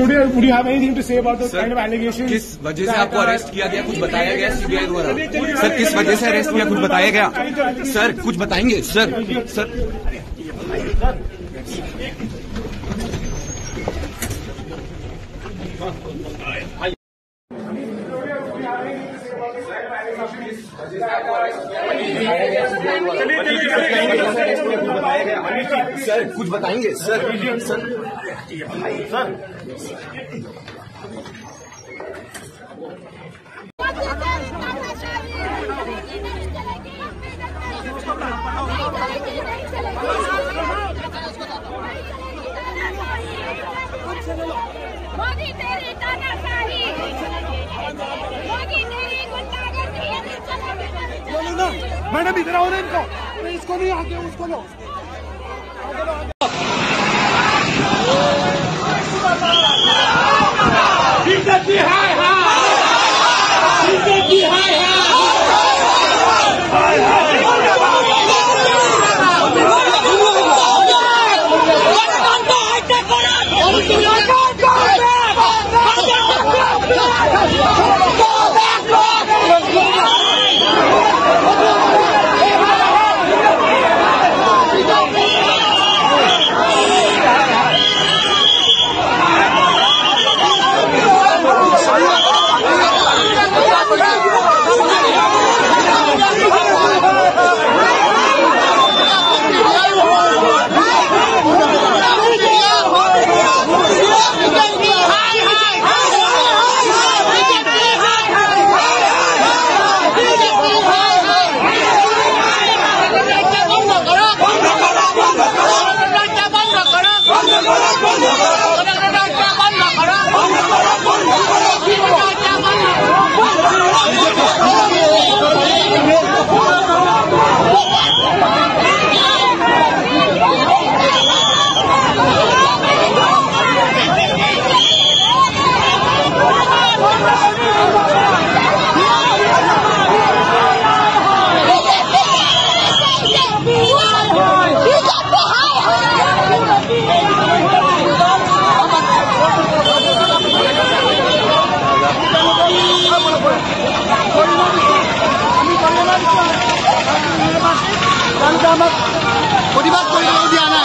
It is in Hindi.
would you, have anything to say about the kind of allegations? किस वजह से आपको अरेस्ट किया गया कुछ बताया गया सीबीआई द्वारा सर किस वजह से अरेस्ट किया कुछ बताया गया सर कुछ बताएँगे सर सर सर कुछ बताएँगे? सर सर मोदी तेरी गुंडागर्दी ये नहीं चलेगी मैडम इधर आओ ना इनको। इसको नहीं आगे उसको लो। প্ৰতিবাদ কৰিবলৈ দিয়া নাই